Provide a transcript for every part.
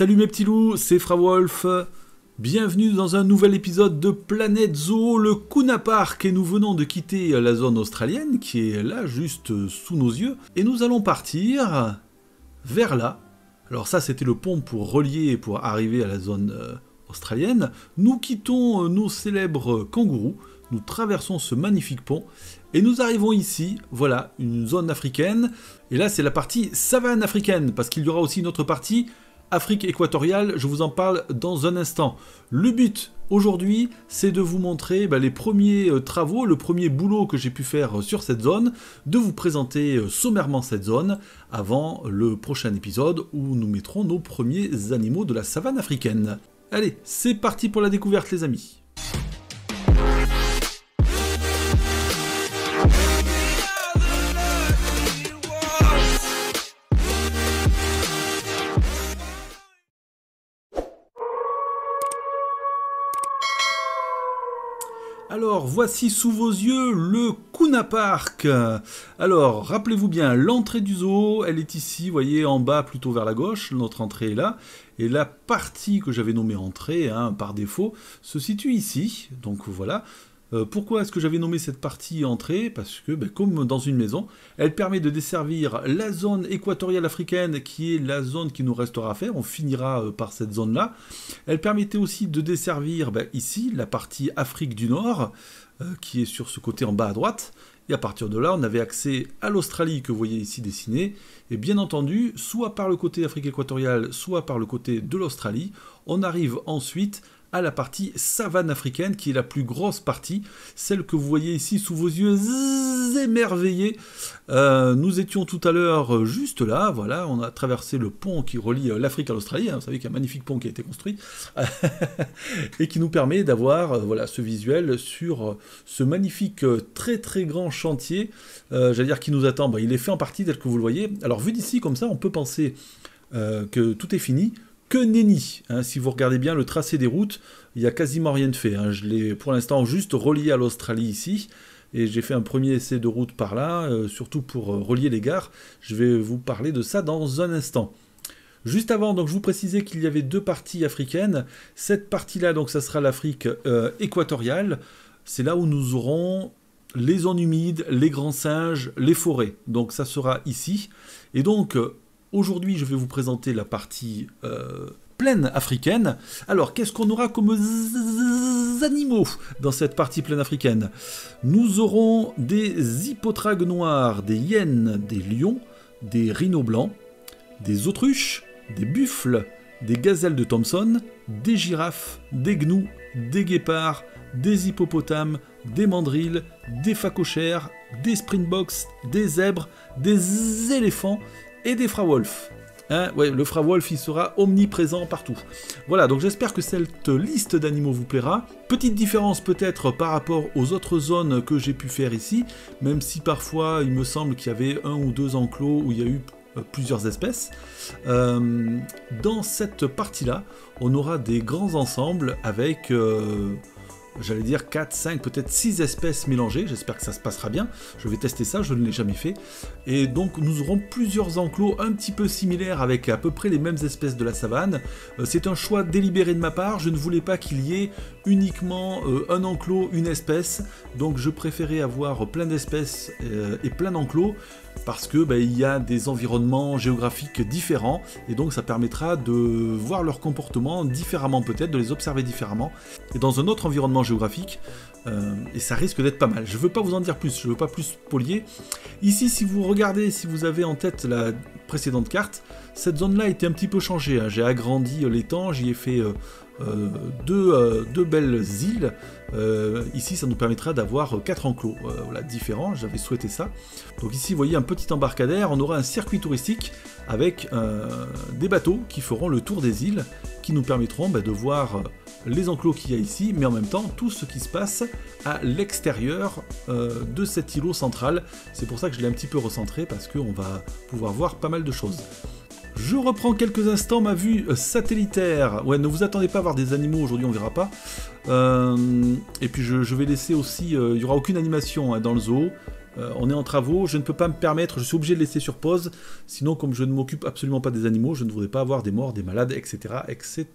Salut mes petits loups, c'est Wolf. Bienvenue dans un nouvel épisode de Planète Zoo, le Kuna Park, et nous venons de quitter la zone australienne qui est là juste sous nos yeux, et nous allons partir vers là. Alors ça c'était le pont pour relier, pour arriver à la zone euh, australienne. Nous quittons euh, nos célèbres kangourous, nous traversons ce magnifique pont, et nous arrivons ici, voilà, une zone africaine, et là c'est la partie savane africaine, parce qu'il y aura aussi une autre partie Afrique équatoriale, je vous en parle dans un instant. Le but aujourd'hui, c'est de vous montrer bah, les premiers euh, travaux, le premier boulot que j'ai pu faire euh, sur cette zone, de vous présenter euh, sommairement cette zone avant le prochain épisode où nous mettrons nos premiers animaux de la savane africaine. Allez, c'est parti pour la découverte les amis. Voici sous vos yeux le Kuna Park. Alors, rappelez-vous bien, l'entrée du zoo, elle est ici, vous voyez, en bas, plutôt vers la gauche. Notre entrée est là. Et la partie que j'avais nommée entrée, hein, par défaut, se situe ici. Donc voilà. Euh, pourquoi est-ce que j'avais nommé cette partie entrée? Parce que, ben, comme dans une maison, elle permet de desservir la zone équatoriale africaine, qui est la zone qui nous restera à faire. On finira euh, par cette zone-là. Elle permettait aussi de desservir ben, ici la partie Afrique du Nord, euh, qui est sur ce côté en bas à droite. Et à partir de là, on avait accès à l'Australie que vous voyez ici dessinée. Et bien entendu, soit par le côté Afrique équatoriale, soit par le côté de l'Australie, on arrive ensuite à la partie savane africaine, qui est la plus grosse partie, celle que vous voyez ici sous vos yeux émerveillés. Euh, nous étions tout à l'heure euh, juste là, voilà, on a traversé le pont qui relie euh, l'Afrique à l'Australie, hein. vous savez qu'il y a un magnifique pont qui a été construit, et qui nous permet d'avoir voilà, ce visuel sur ce magnifique, très très grand chantier, j'allais dire qui nous attend, il est fait en partie tel que vous le voyez. Alors vu d'ici comme ça, on peut penser que tout est fini, que nenni. Hein. si vous regardez bien le tracé des routes, il n'y a quasiment rien de fait. Hein. Je l'ai pour l'instant juste relié à l'Australie ici. Et j'ai fait un premier essai de route par là, euh, surtout pour euh, relier les gares. Je vais vous parler de ça dans un instant. Juste avant, donc je vous précisais qu'il y avait deux parties africaines. Cette partie-là, donc ça sera l'Afrique euh, équatoriale. C'est là où nous aurons les zones humides, les grands singes, les forêts. Donc ça sera ici. Et donc Aujourd'hui, je vais vous présenter la partie euh, plaine africaine. Alors, qu'est-ce qu'on aura comme animaux dans cette partie plaine africaine? Nous aurons des hippotragues noirs, des hyènes, des lions, des rhinos blancs, des autruches, des buffles, des gazelles de Thomson, des girafes, des gnous, des guépards, des hippopotames, des mandrilles, des phacochères, des springboks, des zèbres, des éléphants et des Wolf. Hein, ouais, le Wolf, il sera omniprésent partout. Voilà, donc j'espère que cette liste d'animaux vous plaira. Petite différence peut-être par rapport aux autres zones que j'ai pu faire ici, même si parfois il me semble qu'il y avait un ou deux enclos où il y a eu euh, plusieurs espèces. Euh, dans cette partie-là, on aura des grands ensembles avec... Euh, j'allais dire 4, 5, peut-être 6 espèces mélangées. J'espère que ça se passera bien. Je vais tester ça, je ne l'ai jamais fait. Et donc nous aurons plusieurs enclos un petit peu similaires avec à peu près les mêmes espèces de la savane. Euh, c'est un choix délibéré de ma part. Je ne voulais pas qu'il y ait uniquement euh, un enclos, une espèce. Donc je préférais avoir plein d'espèces euh, et plein d'enclos parce que ben, il y a des environnements géographiques différents et donc ça permettra de voir leur comportement différemment peut-être, de les observer différemment et dans un autre environnement géographique euh, et ça risque d'être pas mal. Je ne veux pas vous en dire plus, je ne veux pas plus polier. Ici, si vous regardez, si vous avez en tête la précédente carte, cette zone-là a été un petit peu changée. Hein. J'ai agrandi l'étang, j'y ai fait euh, euh, deux, belles îles. ici, ça nous permettra d'avoir quatre enclos différents. J'avais souhaité ça. Donc ici, vous voyez un petit embarcadère. On aura un circuit touristique avec des bateaux qui feront le tour des îles, qui nous permettront bah, de voir les enclos qu'il y a ici, mais en même temps tout ce qui se passe à l'extérieur euh, de cet îlot central. C'est pour ça que je l'ai un petit peu recentré, parce qu'on va pouvoir voir pas mal de choses. Je reprends quelques instants ma vue satellitaire. Ouais, ne vous attendez pas à voir des animaux aujourd'hui, on verra pas. Euh, et puis je, vais laisser aussi, euh, il n'y aura aucune animation hein, dans le zoo. Euh, on est en travaux, je ne peux pas me permettre, je suis obligé de laisser sur pause, sinon comme je ne m'occupe absolument pas des animaux, je ne voudrais pas avoir des morts, des malades, etc. etc.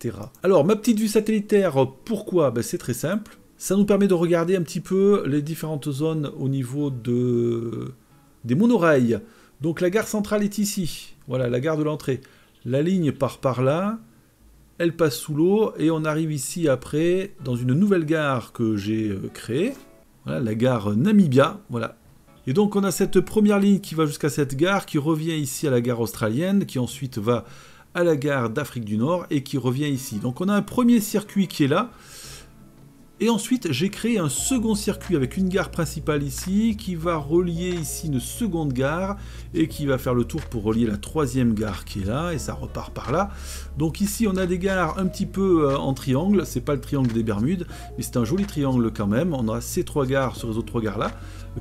Alors, ma petite vue satellitaire, pourquoi? Ben, C'est très simple. Ça nous permet de regarder un petit peu les différentes zones au niveau de... des monorails. Donc la gare centrale est ici, voilà, la gare de l'entrée. La ligne part par là, elle passe sous l'eau, et on arrive ici après, dans une nouvelle gare que j'ai euh, créée. Voilà, la gare Namibia, voilà, et donc on a cette première ligne qui va jusqu'à cette gare, qui revient ici à la gare australienne, qui ensuite va à la gare d'Afrique du Nord et qui revient ici. Donc on a un premier circuit qui est là, et ensuite, j'ai créé un second circuit avec une gare principale ici, qui va relier ici une seconde gare, et qui va faire le tour pour relier la troisième gare qui est là, et ça repart par là. Donc ici, on a des gares un petit peu euh, en triangle, c'est pas le triangle des Bermudes, mais c'est un joli triangle quand même. On a ces trois gares sur les autres trois gares là,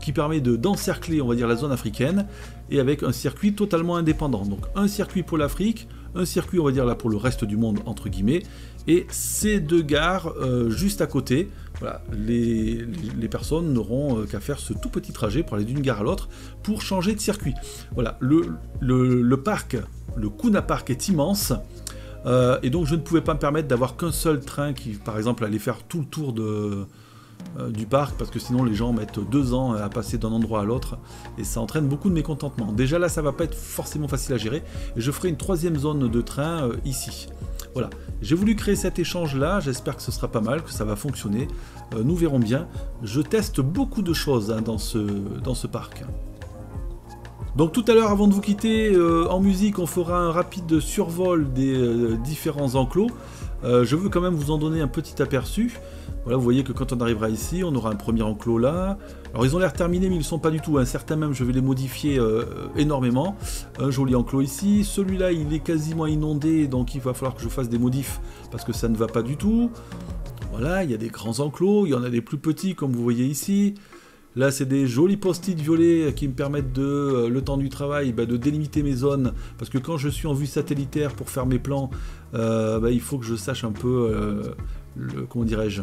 qui permet d'encercler, on va dire, la zone africaine, et avec un circuit totalement indépendant. Donc un circuit pour l'Afrique, un circuit, on va dire là, pour le reste du monde, entre guillemets, et ces deux gares euh, juste à côté. Voilà, les, personnes n'auront euh, qu'à faire ce tout petit trajet pour aller d'une gare à l'autre pour changer de circuit. Voilà, le, le, parc, le Kuna Park est immense. Euh, et donc je ne pouvais pas me permettre d'avoir qu'un seul train qui, par exemple, allait faire tout le tour de, du parc, parce que sinon les gens mettent deux ans à passer d'un endroit à l'autre, et ça entraîne beaucoup de mécontentement. Déjà là, ça va pas être forcément facile à gérer, et je ferai une troisième zone de train ici. Voilà, j'ai voulu créer cet échange là, j'espère que ce sera pas mal, que ça va fonctionner, euh, nous verrons bien. Je teste beaucoup de choses hein, dans, ce, dans ce parc. Donc tout à l'heure, avant de vous quitter, euh, en musique, on fera un rapide survol des euh, différents enclos. Je veux quand même vous en donner un petit aperçu. Voilà, vous voyez que quand on arrivera ici, on aura un premier enclos là. Alors ils ont l'air terminés, mais ils ne sont pas du tout. Hein. Certains même, je vais les modifier euh, énormément. Un joli enclos ici. Celui-là, il est quasiment inondé, donc il va falloir que je fasse des modifs parce que ça ne va pas du tout. Voilà, il y a des grands enclos, il y en a des plus petits comme vous voyez ici. Là, c'est des jolis post-it violets qui me permettent de, euh, le temps du travail, bah, de délimiter mes zones. Parce que quand je suis en vue satellitaire pour faire mes plans, euh, bah, il faut que je sache un peu, le, comment dirais-je,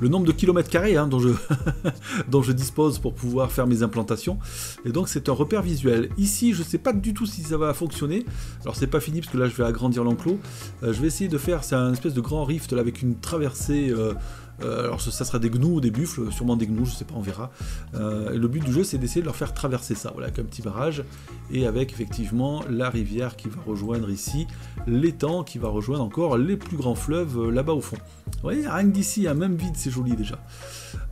le nombre de kilomètres carrés hein, dont, je dispose pour pouvoir faire mes implantations. Et donc c'est un repère visuel. Ici, je ne sais pas du tout si ça va fonctionner. Alors c'est pas fini parce que là je vais agrandir l'enclos. Euh, je vais essayer de faire, c'est un espèce de grand rift avec une traversée. Euh, euh, alors ça, sera des gnous ou des buffles, sûrement des gnous, je sais pas, on verra. et le but du jeu c'est d'essayer de leur faire traverser ça, voilà, avec un petit barrage, et avec effectivement la rivière qui va rejoindre ici, l'étang qui va rejoindre encore les plus grands fleuves là-bas au fond. Vous voyez, rien que d'ici, un même vide, c'est joli déjà.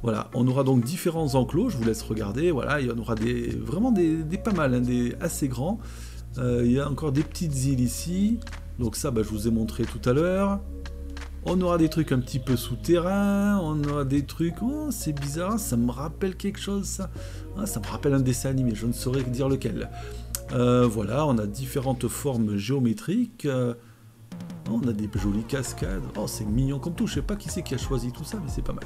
Voilà, on aura donc différents enclos, je vous laisse regarder, voilà, il y en aura des, vraiment des, pas mal, hein, des assez grands. Euh, il y a encore des petites îles ici, donc ça, bah, je vous ai montré tout à l'heure. On aura des trucs un petit peu souterrains, on aura des trucs, oh c'est bizarre, ça me rappelle quelque chose ça. Ah, ça me rappelle un dessin animé, je ne saurais dire lequel. Euh, voilà, on a différentes formes géométriques. Euh, on a des jolies cascades. Oh, c'est mignon comme tout. Je sais pas qui c'est qui a choisi tout ça, mais c'est pas mal.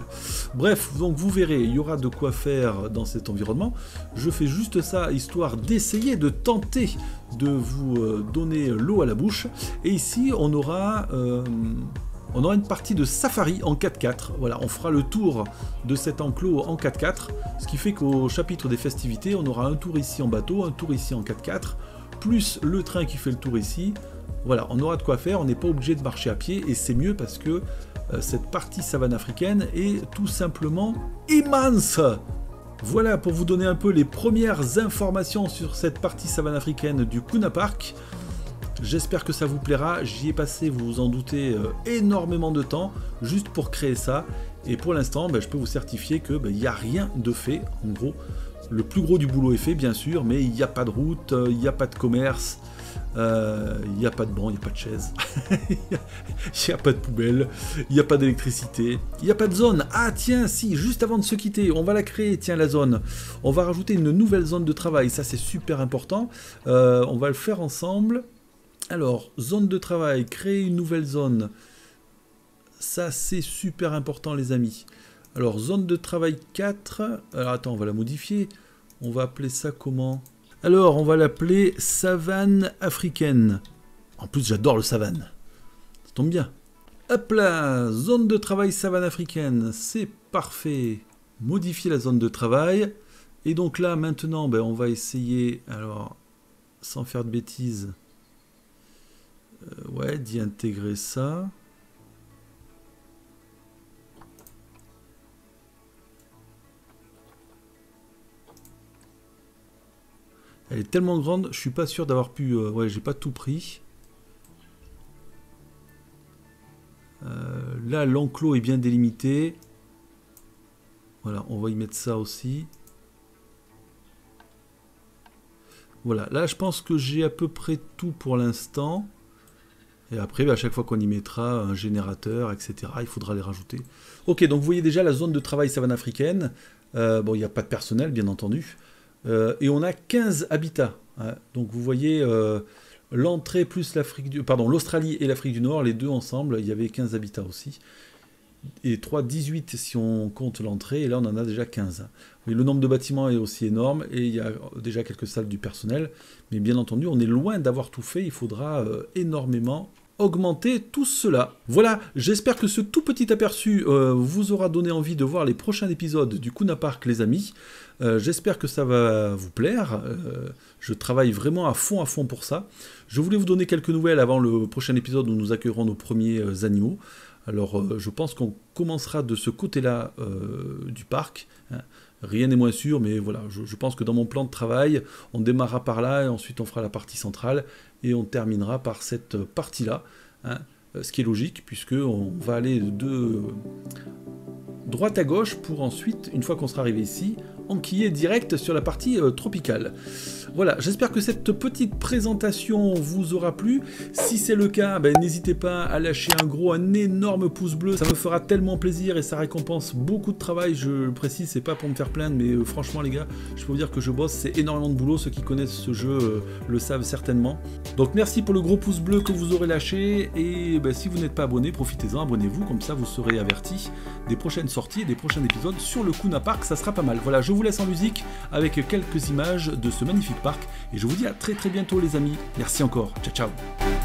Bref, donc vous verrez, il y aura de quoi faire dans cet environnement. Je fais juste ça histoire d'essayer de tenter de vous euh, donner l'eau à la bouche. Et ici, on aura. On aura une partie de safari en 4x4. Voilà, on fera le tour de cet enclos en 4x4. Ce qui fait qu'au chapitre des festivités, on aura un tour ici en bateau, un tour ici en 4x4, plus le train qui fait le tour ici, voilà, on aura de quoi faire, on n'est pas obligé de marcher à pied, et c'est mieux parce que euh, cette partie savane africaine est tout simplement immense Voilà pour vous donner un peu les premières informations sur cette partie savane africaine du Kuna Park. J'espère que ça vous plaira, j'y ai passé, vous vous en doutez, euh, énormément de temps juste pour créer ça. Et pour l'instant, ben, je peux vous certifier qu'il ben, n'y a rien de fait, en gros. Le plus gros du boulot est fait, bien sûr, mais il n'y a pas de route, euh, il n'y a pas de commerce, il euh, n'y a pas de banc, il n'y a pas de chaise, il n'y a, pas de poubelle, il n'y a pas d'électricité, il n'y a pas de zone. Ah tiens, si, juste avant de se quitter, on va la créer, tiens, la zone. On va rajouter une nouvelle zone de travail, ça c'est super important. On va le faire ensemble. Alors, zone de travail, créer une nouvelle zone. Ça c'est super important les amis. Alors, zone de travail 4. Alors attends, on va la modifier. On va appeler ça comment? Alors, on va l'appeler savane africaine. En plus, j'adore le savane. Ça tombe bien. Hop là, zone de travail savane africaine, c'est parfait. Modifier la zone de travail. Et donc là, maintenant, ben, on va essayer, alors, sans faire de bêtises, euh, ouais, d'y intégrer ça. Elle est tellement grande, je suis pas sûr d'avoir pu... Euh, ouais, j'ai pas tout pris. Euh, là, l'enclos est bien délimité. Voilà, on va y mettre ça aussi. Voilà, là je pense que j'ai à peu près tout pour l'instant. Et après, bah, à chaque fois qu'on y mettra un générateur, etc., il faudra les rajouter. Ok, donc vous voyez déjà la zone de travail savane africaine. Euh, bon, il n'y a pas de personnel, bien entendu. Euh, et on a 15 habitats. Hein. Donc vous voyez euh, l'entrée plus l'Afrique du... Pardon, l'Australie et l'Afrique du Nord, les deux ensemble, il y avait 15 habitats aussi. Et 3, 18 si on compte l'entrée, et là on en a déjà 15. Oui, le nombre de bâtiments est aussi énorme, et il y a déjà quelques salles du personnel. Mais bien entendu, on est loin d'avoir tout fait, il faudra euh, énormément augmenter tout cela. Voilà, j'espère que ce tout petit aperçu vous aura donné envie de voir les prochains épisodes du Kuna Park, les amis. Euh, j'espère que ça va vous plaire. Euh, je travaille vraiment à fond, à fond pour ça. Je voulais vous donner quelques nouvelles avant le prochain épisode où nous accueillerons nos premiers euh, animaux. Alors, je pense qu'on commencera de ce côté-là du parc. Hein. Rien n'est moins sûr, mais voilà, je, pense que dans mon plan de travail, on démarrera par là, et ensuite on fera la partie centrale, et on terminera par cette partie-là. Hein. ce qui est logique, puisque on va aller de droite à gauche pour ensuite, une fois qu'on sera arrivé ici, enquiller direct sur la partie euh, tropicale. Voilà, j'espère que cette petite présentation vous aura plu. Si c'est le cas, ben, n'hésitez pas à lâcher un gros, un énorme pouce bleu. Ça me fera tellement plaisir et ça récompense beaucoup de travail. Je précise, c'est pas pour me faire plaindre, mais euh, franchement les gars, je peux vous dire que je bosse, c'est énormément de boulot. Ceux qui connaissent ce jeu euh, le savent certainement. Donc merci pour le gros pouce bleu que vous aurez lâché. Et ben, si vous n'êtes pas abonné, profitez-en, abonnez-vous, comme ça vous serez averti des prochaines sorties et des prochains épisodes sur le Kuna Park. Ça sera pas mal. Voilà, je vous laisse en musique avec quelques images de ce magnifique parc et je vous dis à très très bientôt les amis. Merci encore. Ciao ciao.